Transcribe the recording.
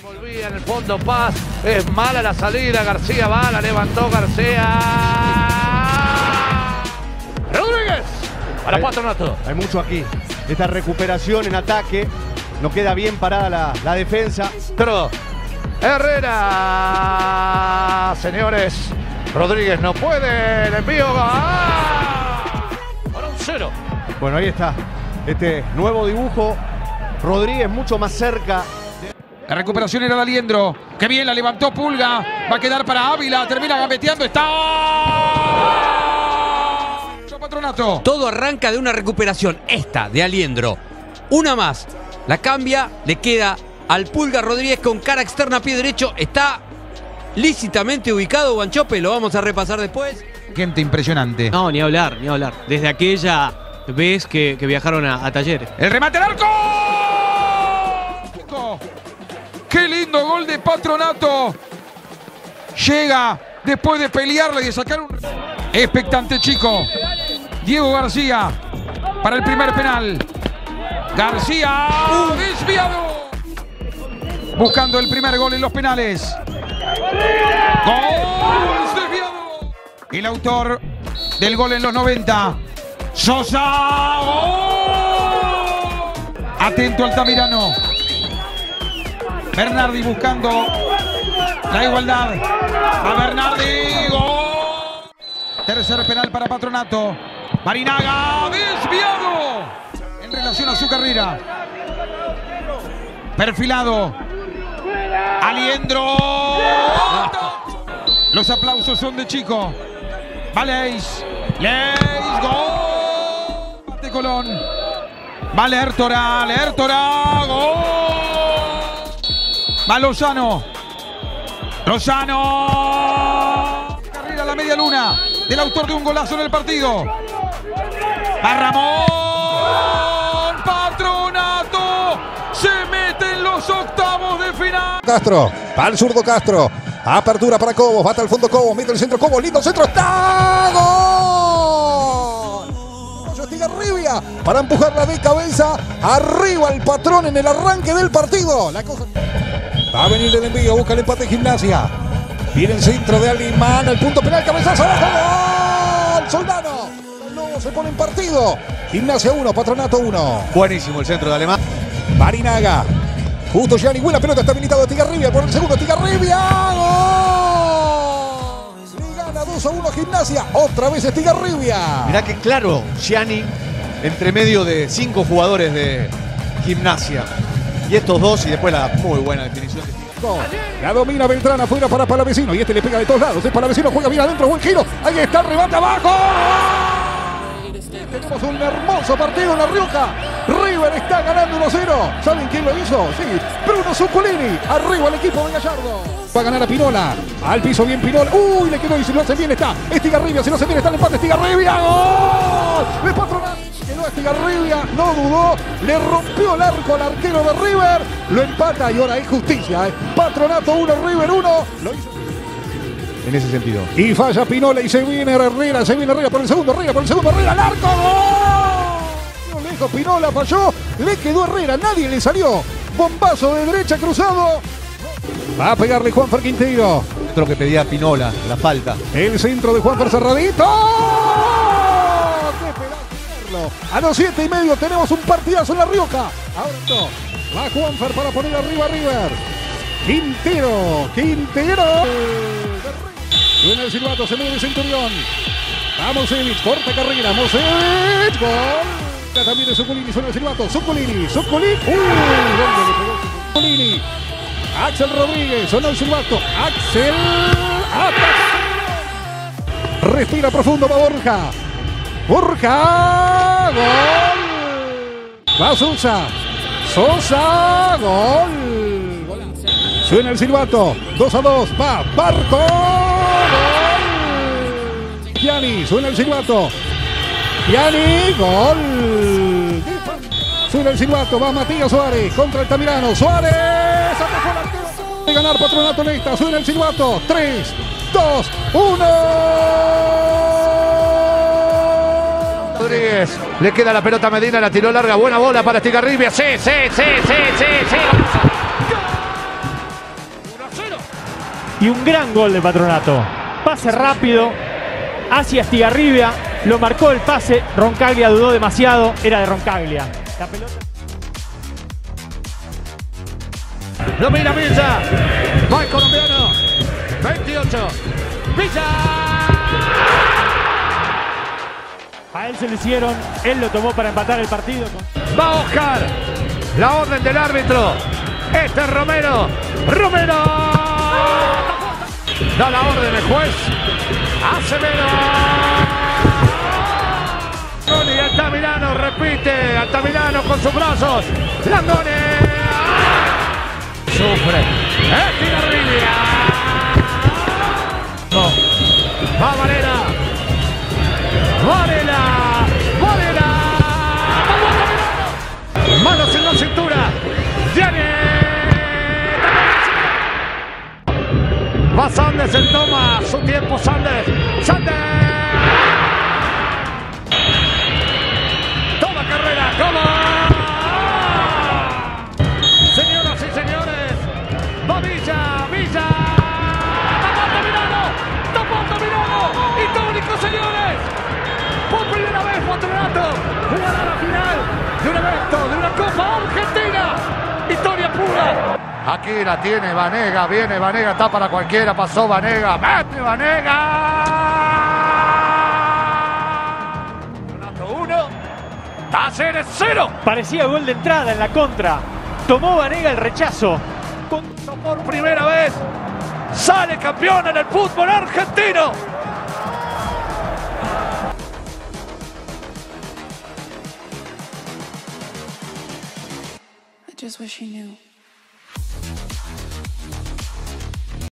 Revolvía en el fondo Paz. Es mala la salida. García va, la levantó García. Rodríguez. Para Patronato. Hay mucho aquí. Esta recuperación en ataque. No queda bien parada la, la defensa. Pero Herrera. Señores. Rodríguez no puede. El envío. ¡Ah! Para un cero. Bueno, ahí está. Este nuevo dibujo. Rodríguez mucho más cerca. La recuperación era de Aliendro. Qué bien, la levantó Pulga. Va a quedar para Ávila. Termina gambeteando. Está. Patronato. Todo arranca de una recuperación, esta de Aliendro. Una más, la cambia, le queda al Pulga Rodríguez con cara externa, pie derecho. Está lícitamente ubicado Guanchope, lo vamos a repasar después. Gente impresionante. No, ni hablar, ni hablar. Desde aquella vez que, que viajaron a, a talleres. El remate al arco. Qué lindo gol de Patronato. Llega después de pelearle y de sacar un... Expectante chico. Diego García para el primer penal. García desviado. Buscando el primer gol en los penales. Gol desviado. El autor del gol en los 90. Sosa. ¡Gol! Atento Altamirano. Bernardi buscando la igualdad. A Bernardi. Gol. Tercer penal para Patronato. Marinaga desviado en relación a su carrera. Perfilado. Aliendro. Los aplausos son de Chico. Va Leis. Gol. Colón. Va Lertora. Lertora. Gol. Va Lozano. Lozano. Carrera a la media luna del autor de un golazo en el partido. Va Ramón. Patronato. Se mete en los octavos de final. Castro, para el zurdo Castro. Apertura para Cobos, bata al fondo Cobos, mete el centro Cobos, lindo centro, está. Estigarribia para empujarla de cabeza arriba el patrón en el arranque del partido. La cosa va a venir el envío, busca el empate de gimnasia. Viene el centro de Alimán, el punto penal, cabezazo gol. Soldano. Lobos se pone en partido. Gimnasia 1, Patronato 1. Buenísimo el centro de Alemán. Marinaga. Justo Gianni, buena pelota, está habilitado Estigarribia por el segundo, Estigarribia. ¡Gol! Le gana 2 a 1 Gimnasia. Otra vez Estigarribia. Mirá que claro, Gianni, entre medio de cinco jugadores de gimnasia. Y estos dos, y después la muy buena definición de La domina Beltrán afuera para Palavecino. Y este le pega de todos lados. Es Palavecino, juega bien adentro, buen giro. Ahí está el remate abajo. Tenemos un hermoso partido en La Rioja. River está ganando 1-0. ¿Saben quién lo hizo? Sí, Bruno Zuccolini. Arriba el equipo de Gallardo. Va a ganar a Pinola. Al piso bien Pinola. Uy, le quedó y si lo hace bien está. Estigarribia, si no se viene está el empate. Estigarribia. ¡Gol! De Patronato. No dudó. Le rompió el arco al arquero de River. Lo empata y ahora hay justicia. ¿eh? Patronato 1, River 1. Lo hizo en ese sentido. y falla Pinola y se viene Herrera, se viene Herrera por el segundo, Herrera por el segundo, Herrera al arco, ¡gol! Lejos Pinola falló, le quedó Herrera, nadie le salió. Bombazo de derecha cruzado. Va a pegarle Juanfer Quintero. Otro que pedía Pinola, la falta. El centro de Juanfer Cerradito. ¡Qué pedazo! A los siete y medio tenemos un partidazo en La Rioja. Ahora no. Va Juanfer para poner arriba a River. Quintero, Quintero. Suena el silbato, se mueve Centurión. Vamos, Evich, corta carrera, Mosevich, gol. También de Zuccolini, suena el silbato, Zuccolini, Zuccolini. ¡Uy! ¿Dónde le pegó Zuccolini? Axel Rodríguez, suena el silbato, Axel. ¡Ataque! Respira profundo, va Borja. Borja, gol. Va Sosa. Sosa, gol. Suena el silbato. 2 a 2. Va. Barco. Gol. Gianni. Suena el silbato. Gianni. Gol. Suena el silbato. Va Matías Suárez contra el Tamirano. Suárez. Atajó el arquero. Ganar Patronato Nesta. Suena el silbato. 3, 2, 1. Le queda la pelota a Medina, la tiró larga. Buena bola para Estigarribia. Sí, sí, sí, sí, sí, sí. y un gran gol de Patronato. Pase rápido hacia Estigarribia, lo marcó el pase, Roncaglia dudó demasiado, era de Roncaglia. La pelota Domina Villa. Va el colombiano. 28. Villa. A él se lo hicieron, él lo tomó para empatar el partido. Va a buscar la orden del árbitro. Este es Romero. Romero. Da la orden el juez. Acevedo. Landoni, Altamirano repite. Altamirano con sus brazos. Landoni. Sufre. Estigarribia. No. Vez Patronato jugará la final de un evento, de una Copa Argentina. Historia pura. Aquí la tiene Vanega, viene Vanega, está para cualquiera, pasó Vanega, mete Vanega. Patronato 1, Talleres 0. Parecía gol de entrada en la contra. Tomó Vanega el rechazo. Con- Por primera vez sale campeón en el fútbol argentino. Just wish he knew.